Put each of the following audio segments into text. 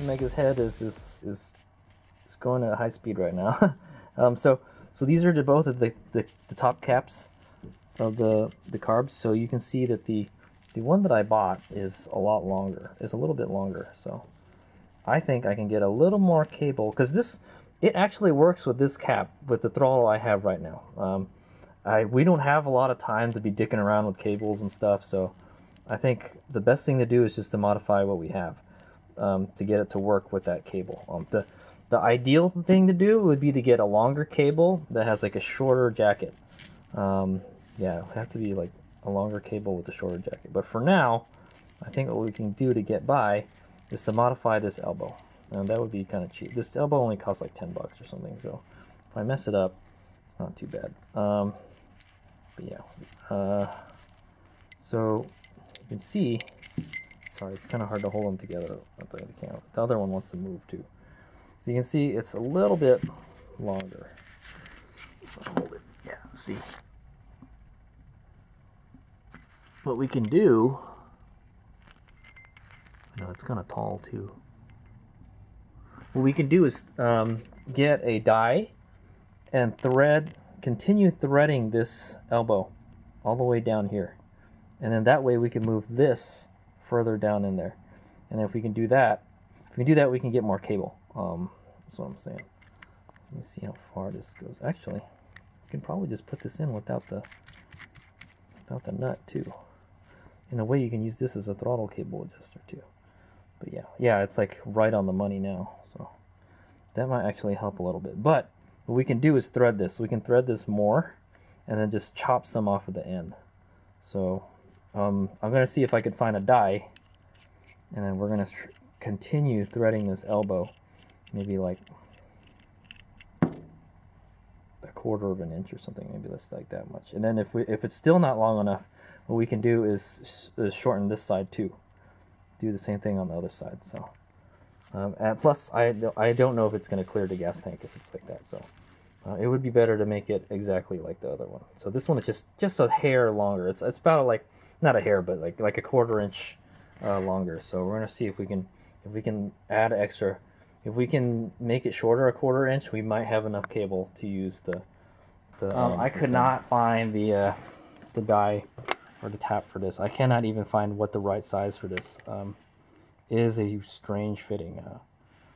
Mega's head is is is, is going at high speed right now. um, so so these are the, both of the, the, the top caps of the the carbs. So you can see that the the one that I bought is a lot longer. Is a little bit longer. So I think I can get a little more cable because this it actually works with this cap with the throttle I have right now. Um, I we don't have a lot of time to be dicking around with cables and stuff, so I think the best thing to do is just to modify what we have um, to get it to work with that cable. Um, the the ideal thing to do would be to get a longer cable that has like a shorter jacket. Um, yeah, it would have to be like a longer cable with a shorter jacket. But for now, I think what we can do to get by is to modify this elbow. And that would be kind of cheap. This elbow only costs like 10 bucks or something, so if I mess it up, it's not too bad. Um, but yeah, uh, so you can see, sorry, it's kind of hard to hold them together. The, the other one wants to move too. So you can see it's a little bit longer. Hold it, yeah, see. What we can do, I know it's kind of tall too. What we can do is um, get a die and thread, continue threading this elbow all the way down here. And then that way we can move this further down in there. And if we can do that, if we can do that, we can get more cable. Um, that's what I'm saying. Let me see how far this goes. Actually, I can probably just put this in without the without the nut too. In a way, you can use this as a throttle cable adjuster too. But yeah, yeah, it's like right on the money now. So that might actually help a little bit. But what we can do is thread this. We can thread this more and then just chop some off at the end. So um, I'm going to see if I could find a die. And then we're going to continue threading this elbow. Maybe like a quarter of an inch or something maybe that's like that much. And then if we if it's still not long enough what we can do is, is shorten this side too. Do the same thing on the other side so. Um, and plus I, I don't know if it's going to clear the gas tank if it's like that so. Uh, it would be better to make it exactly like the other one. So this one is just just a hair longer. It's, it's about like not a hair but like like a quarter inch uh, longer. So we're going to see if we can if we can add extra if we can make it shorter a quarter inch we might have enough cable to use the the um, I could not find the uh, the die or the tap for this. I cannot even find what the right size for this um, is a strange fitting uh,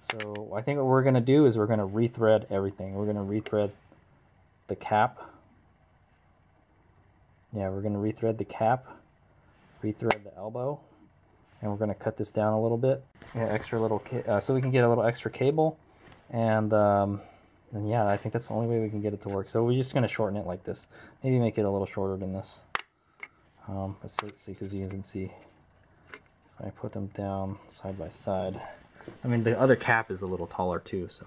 so I think what we're gonna do is we're gonna rethread everything. We're gonna rethread the cap. Yeah we're gonna rethread the cap rethread the elbow and we're going to cut this down a little bit. Yeah, extra little uh, so we can get a little extra cable and um, and yeah I think that's the only way we can get it to work. So we're just going to shorten it like this. Maybe make it a little shorter than this. Um, let's see because you can see. If I put them down side by side. I mean the other cap is a little taller too so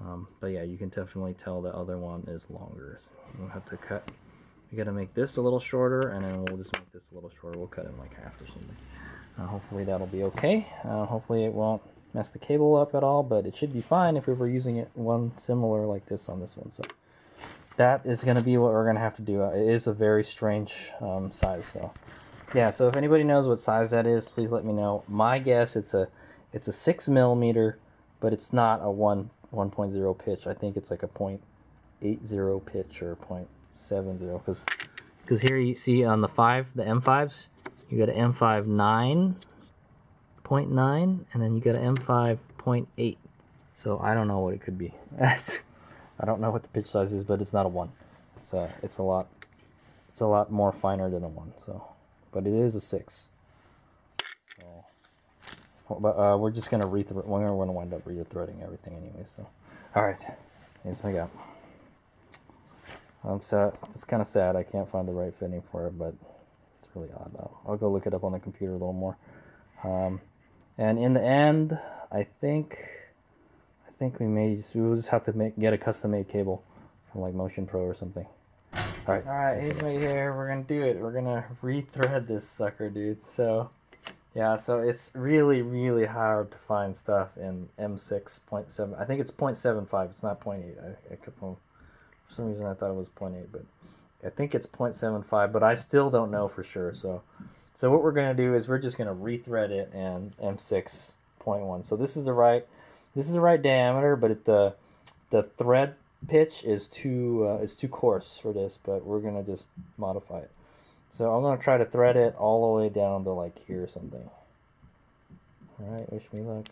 um, but yeah you can definitely tell the other one is longer. We'll have to cut we got to make this a little shorter and then we'll just make this a little shorter we'll cut in like half or something uh, hopefully that'll be okay. Uh, hopefully it won't mess the cable up at all, but it should be fine if we were using it one similar like this on this one. So that is going to be what we're going to have to do. Uh, it is a very strange um, size. So yeah, so if anybody knows what size that is, please let me know. My guess it's a it's a six millimeter, but it's not a one 1.0 pitch. I think it's like a 0.80 pitch or 0.70 because because here you see on the five the M5s you got an M5 9.9 and then you got an M5.8 so I don't know what it could be. I don't know what the pitch size is but it's not a 1 it's a, it's a lot it's a lot more finer than a 1 so. But it is a 6 so but uh, we're just gonna rethread we're gonna wind up rethreading everything anyway so. All right here's what I got I'm sad. It's kind of sad. I can't find the right fitting for it, but it's really odd though. I'll go look it up on the computer a little more. Um, and in the end, I think I think we may just, we will just have to make get a custom made cable from like Motion Pro or something. All right. All right, he's right here. We're gonna do it. We're gonna rethread this sucker, dude. So, yeah. So it's really, really hard to find stuff in M6.7. I think it's 0.75. It's not 0.8. I, I could, for some reason I thought it was 0.8, but I think it's 0.75, but I still don't know for sure. So, so what we're going to do is we're just going to rethread it in M6.1. So this is the right this is the right diameter, but it, the the thread pitch is too uh, is too coarse for this, but we're gonna just modify it. So I'm gonna try to thread it all the way down to like here or something. All right, wish me luck.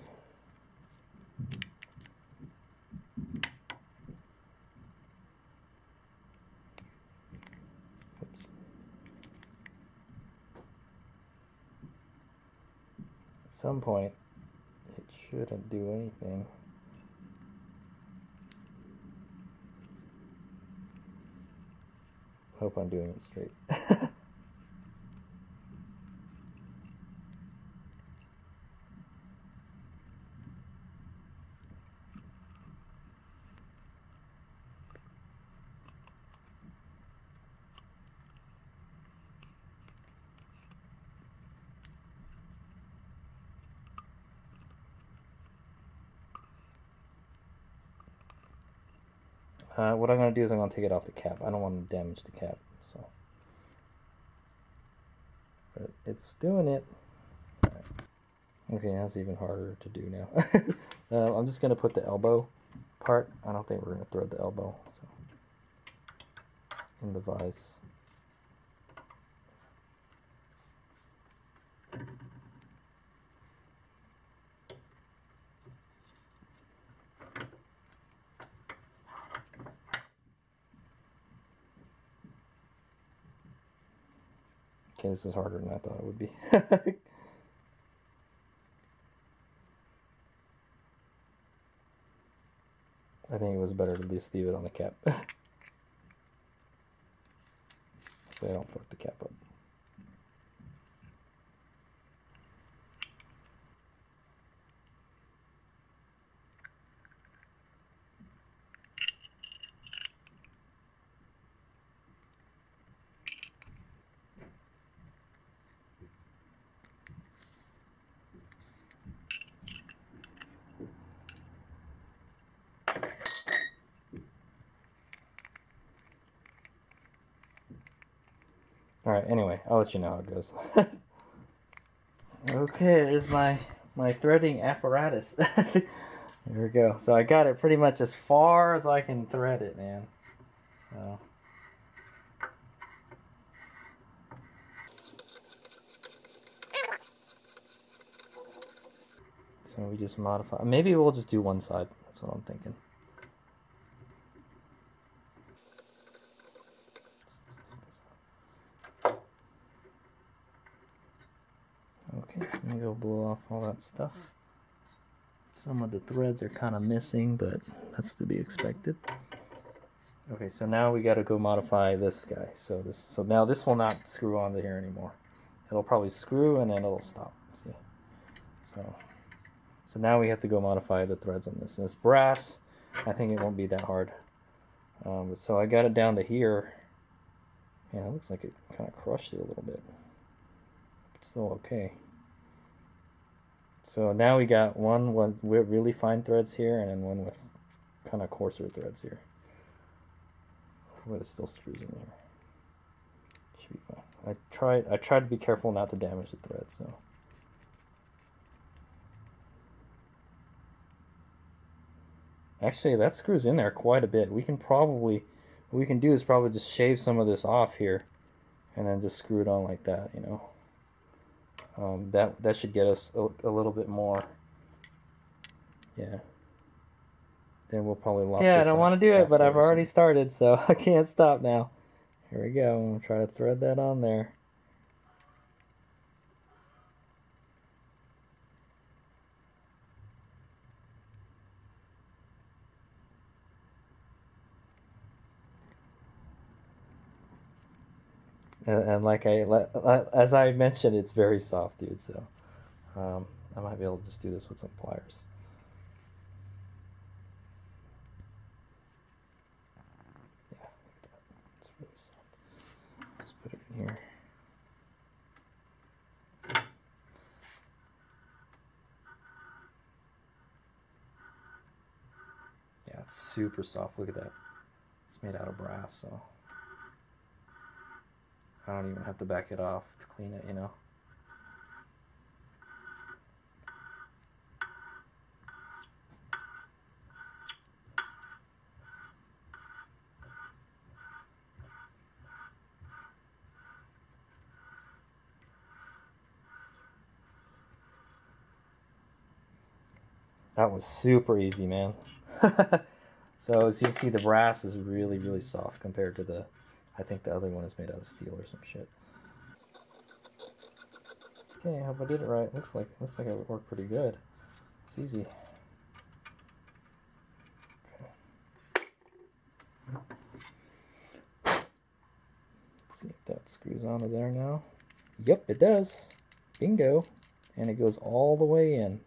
Oops. At some point, it shouldn't do anything. Hope I'm doing it straight. Uh, what I'm going to do is I'm going to take it off the cap. I don't want to damage the cap, so. But it's doing it. Right. Okay, that's even harder to do now. uh, I'm just going to put the elbow part. I don't think we're going to thread the elbow. So. In the vise. Okay, this is harder than I thought it would be. I think it was better to just leave it on the cap. so I don't fuck the cap up. Alright, anyway, I'll let you know how it goes. okay, there's my, my threading apparatus. there we go. So I got it pretty much as far as I can thread it, man. So... So we just modify. Maybe we'll just do one side. That's what I'm thinking. Okay, let me go blow off all that stuff. Some of the threads are kind of missing, but that's to be expected. Okay, so now we got to go modify this guy. So this, so now this will not screw onto here anymore. It'll probably screw and then it'll stop. See, so so now we have to go modify the threads on this. And it's brass. I think it won't be that hard. Um, so I got it down to here. Yeah, it looks like it kind of crushed it a little bit. Still okay. So now we got one with really fine threads here and then one with kind of coarser threads here. But it still screws in here. Should be fine. I tried I tried to be careful not to damage the thread, so Actually, that screws in there quite a bit. We can probably, what we can do is probably just shave some of this off here and then just screw it on like that, you know. Um, that, that should get us a, a, little bit more. Yeah. Then we'll probably lock Yeah, I don't want to do it, but I've already started, so I can't stop now. Here we go. I'm going to try to thread that on there. And, and like I as I mentioned, it's very soft, dude. So um, I might be able to just do this with some pliers. Yeah, it's really soft. Just put it in here. Yeah, it's super soft. Look at that. It's made out of brass, so. I don't even have to back it off to clean it, you know. That was super easy, man. so as you can see, the brass is really, really soft compared to the I think the other one is made out of steel or some shit. Okay, I hope I did it right. Looks like looks like it would work pretty good. It's easy. see if that screws onto there now. Yep, it does. Bingo. And it goes all the way in.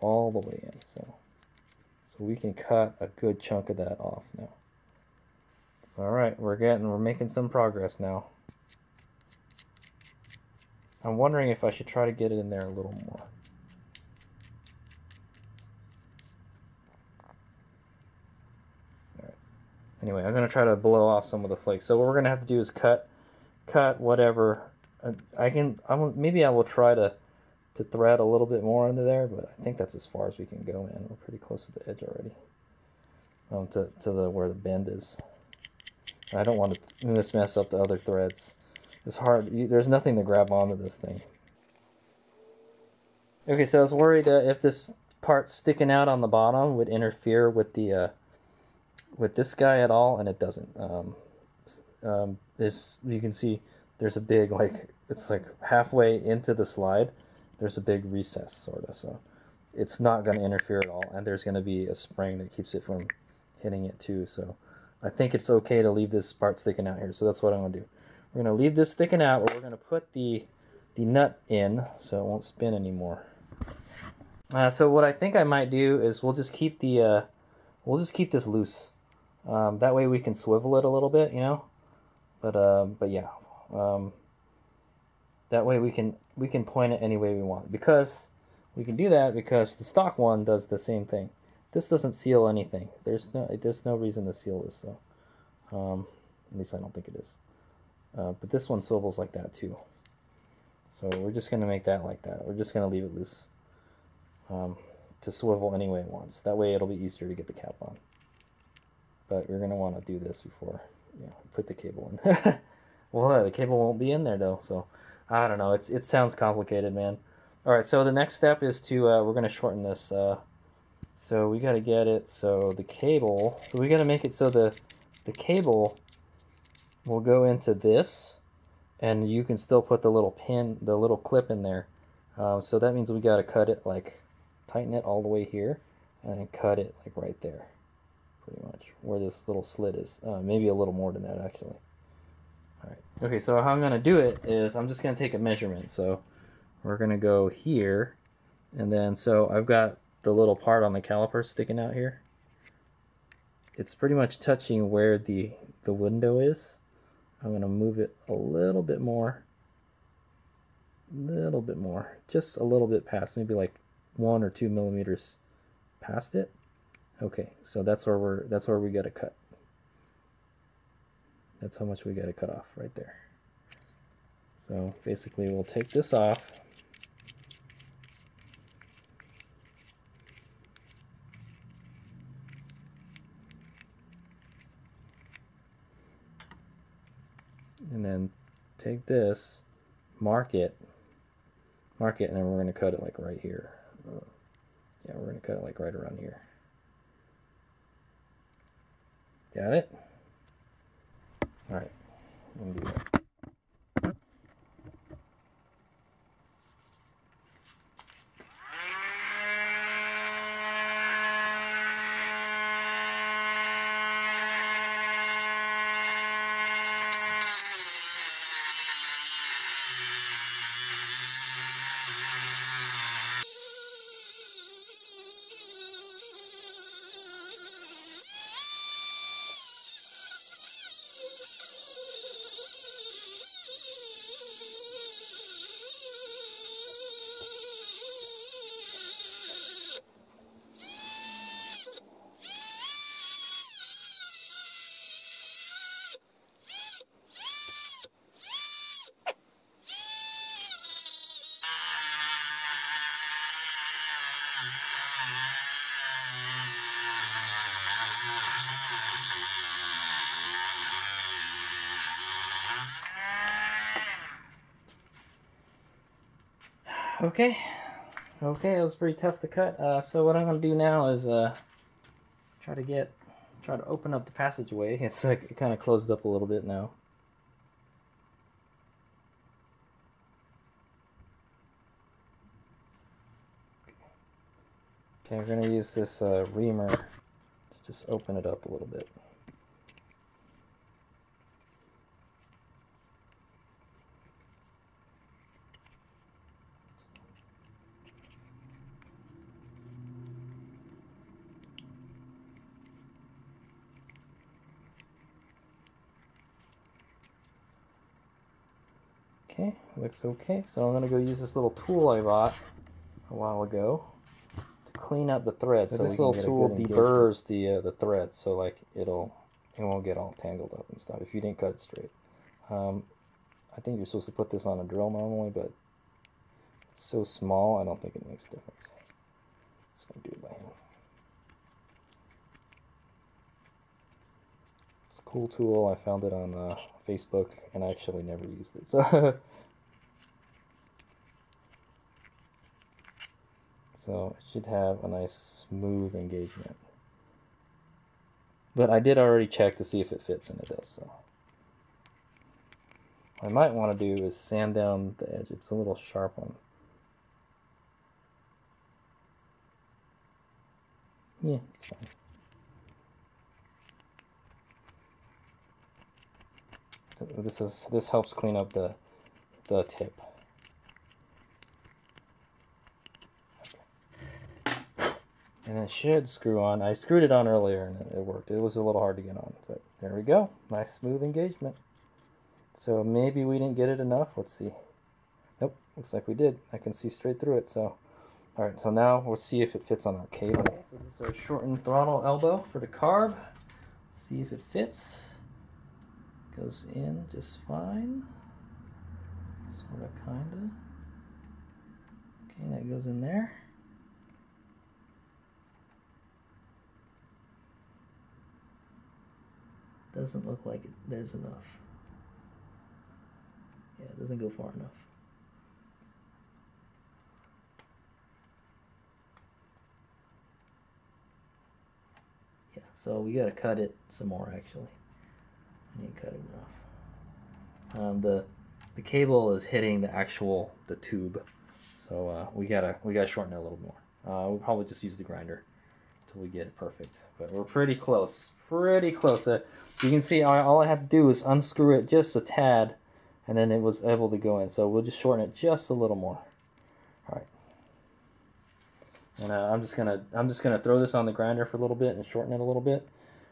All the way in. So, so we can cut a good chunk of that off now. All right, we're getting, we're making some progress now. I'm wondering if I should try to get it in there a little more. Anyway, I'm going to try to blow off some of the flakes. So what we're going to have to do is cut, cut whatever. Uh, I can, I'm, maybe I will try to, to thread a little bit more under there, but I think that's as far as we can go in. We're pretty close to the edge already. Um, to, to the where the bend is. I don't want to mess up the other threads. It's hard. You, there's nothing to grab onto this thing. Okay, so I was worried uh, if this part sticking out on the bottom would interfere with the uh, with this guy at all, and it doesn't. Um, um, this you can see there's a big like it's like halfway into the slide. There's a big recess sort of, so it's not going to interfere at all, and there's going to be a spring that keeps it from hitting it too. So I think it's okay to leave this part sticking out here. So that's what I'm going to do. We're going to leave this sticking out, but we're going to put the the nut in so it won't spin anymore. Uh, so what I think I might do is we'll just keep the uh, we'll just keep this loose. Um, that way we can swivel it a little bit, you know. But uh, but yeah, um, that way we can we can point it any way we want because we can do that because the stock one does the same thing. This doesn't seal anything. There's no there's no reason to seal this though. Um, at least I don't think it is. Uh, but this one swivels like that too. So we're just going to make that like that. We're just going to leave it loose um, to swivel any way it wants. That way it'll be easier to get the cap on but you're going to want to do this before you know, put the cable in. well, the cable won't be in there though, so I don't know. It's it sounds complicated, man. All right, so the next step is to uh, we're going to shorten this. Uh, so we got to get it so the cable. So we got to make it so the the cable will go into this, and you can still put the little pin, the little clip in there. Uh, so that means we got to cut it like tighten it all the way here, and then cut it like right there pretty much where this little slit is. Uh, maybe a little more than that actually. Alright. Okay, so how I'm going to do it is I'm just going to take a measurement. So we're going to go here and then so I've got the little part on the caliper sticking out here. It's pretty much touching where the, the window is. I'm going to move it a little bit more. A little bit more. Just a little bit past, maybe like one or two millimeters past it. Okay, so that's where we're that's where we got to cut. That's how much we got to cut off right there. So basically we'll take this off. And then take this, mark it, mark it, and then we're going to cut it like right here. Uh, yeah, we're going to cut it like right around here. Got it? All right. Okay, Okay, it was pretty tough to cut. Uh, so what I'm gonna do now is uh, try to get, try to open up the passageway. It's like it kind of closed up a little bit now. Okay, we're gonna use this uh, reamer to just open it up a little bit. Okay, okay. So I'm gonna go use this little tool I bought a while ago to clean up the thread. So, So this little tool engagement. deburrs the uh, the thread, so like it'll it won't get all tangled up and stuff if you didn't cut it straight. Um, I think you're supposed to put this on a drill normally, but it's so small, I don't think it makes a difference. Just gonna do it by hand. It's a cool tool. I found it on uh, Facebook, and I actually never used it. So, so it should have a nice smooth engagement. But I did already check to see if it fits, it does. So, what I might want to do is sand down the edge. It's a little sharp one. Yeah, it's fine. So this is this helps clean up the the tip. And it should screw on. I screwed it on earlier and it worked. It was a little hard to get on, but there we go. Nice smooth engagement. So maybe we didn't get it enough. Let's see. Nope, looks like we did. I can see straight through it. So, all right. So now let's see if it fits on our cable. So this is our shortened throttle elbow for the carb. See if it fits. Goes in just fine. Sort of, kinda. Okay, that goes in there. Doesn't look like it, there's enough. Yeah, it doesn't go far enough. Yeah, so we gotta cut it some more actually. I didn't cut it enough. Um, the the cable is hitting the actual the tube, so uh, we gotta we gotta shorten it a little more. Uh, we'll probably just use the grinder until we get it perfect. But we're pretty close, pretty close. Uh, you can see I, all I have to do is unscrew it just a tad, and then it was able to go in. So we'll just shorten it just a little more. All right. And uh, I'm just gonna I'm just gonna throw this on the grinder for a little bit and shorten it a little bit,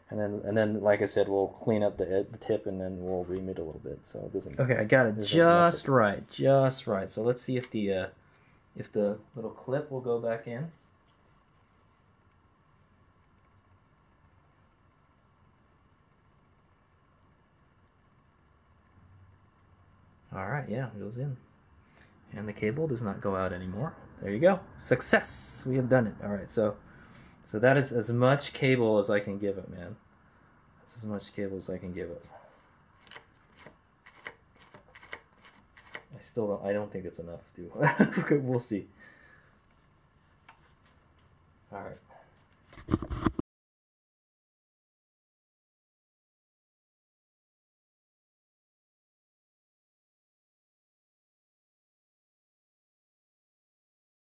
and then and then like I said we'll clean up the ed- the tip and then we'll ream it a little bit so it doesn't. Okay, I got it just it. right. Just right. So let's see if the uh, if the little clip will go back in. All right, yeah, it goes in. And the cable does not go out anymore. There you go. Success. We have done it. All right, so so that is as much cable as I can give it, man. That's as much cable as I can give it. I still don't. I don't think it's enough to. we'll see. All right.